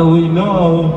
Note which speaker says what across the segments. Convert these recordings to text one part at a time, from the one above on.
Speaker 1: it's like know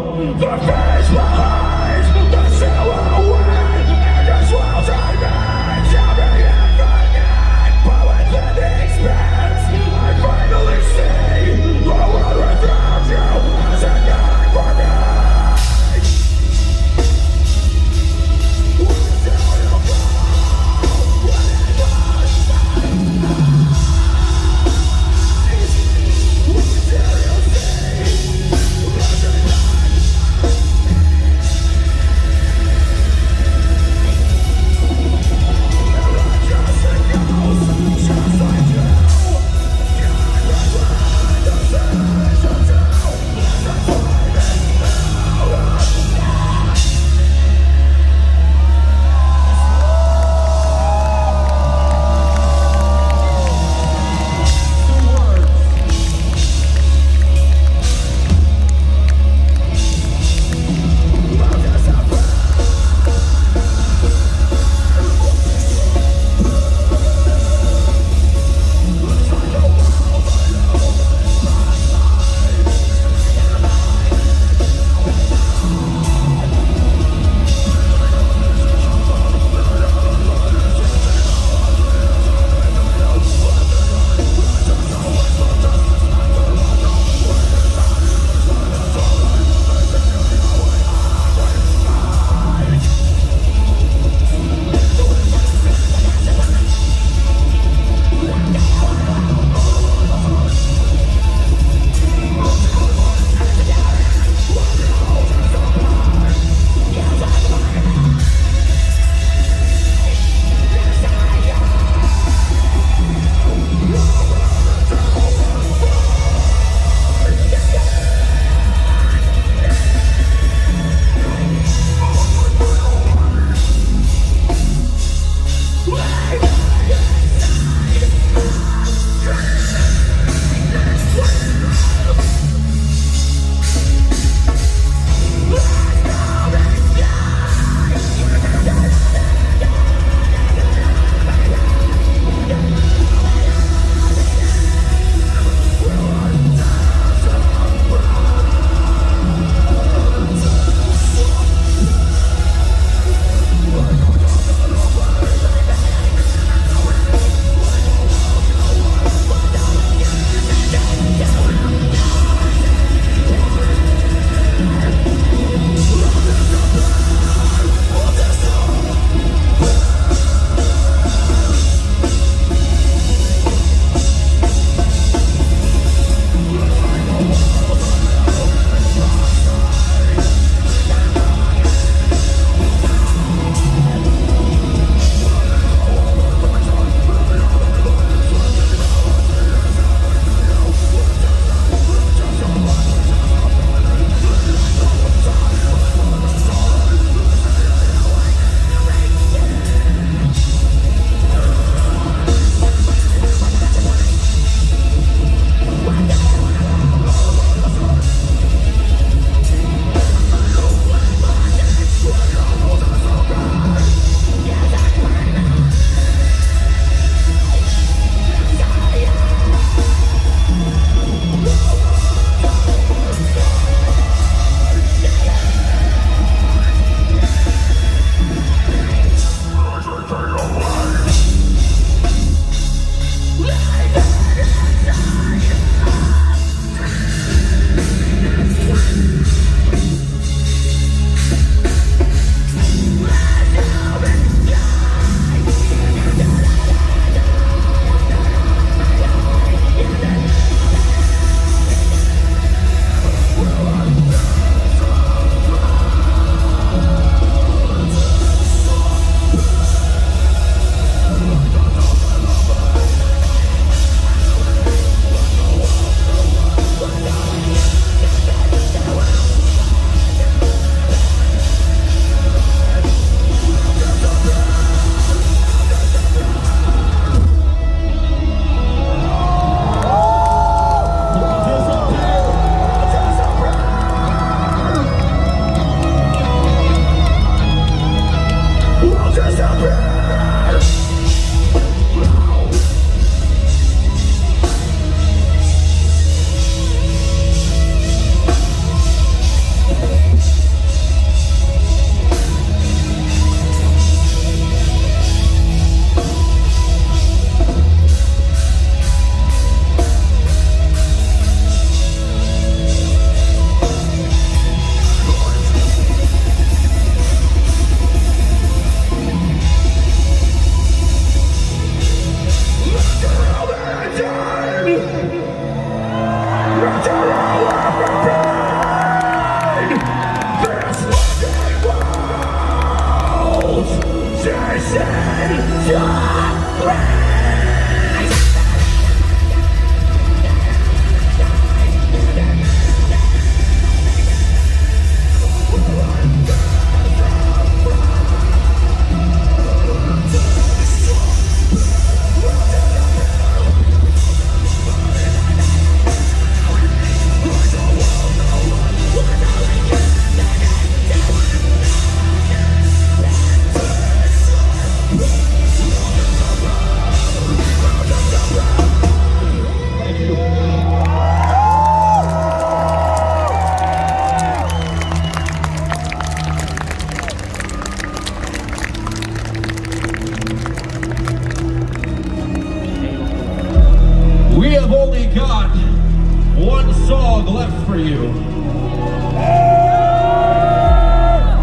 Speaker 1: song left for you.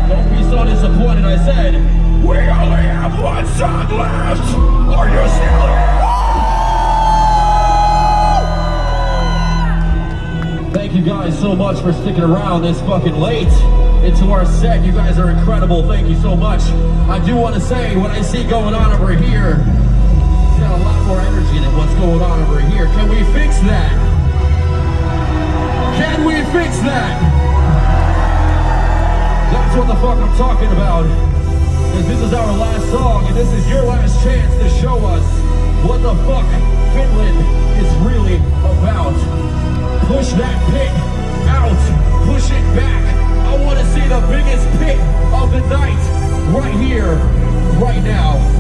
Speaker 1: Don't be so disappointed, I said. We only have one song left. Are you still here? Thank you guys so much for sticking around this fucking late into our set. You guys are incredible. Thank you so much. I do want to say, what I see going on over here, more energy than what's going on over here. Can we fix that? Can we fix that? That's what the fuck I'm talking about. Because this is our last song, and this is your last chance to show us what the fuck Finland is really about. Push that pit out. Push it back. I want to see the biggest pit of the night right here, right now.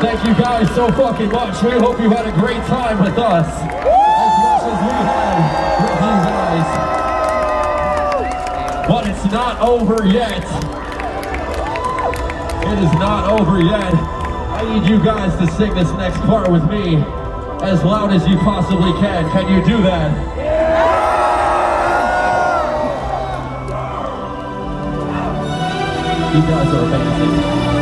Speaker 1: Thank you guys so fucking much. We hope you had a great time with us. As much as we had with you guys. But it's not over yet. It is not over yet. I need you guys to sing this next part with me as loud as you possibly can. Can you do that? You guys are amazing.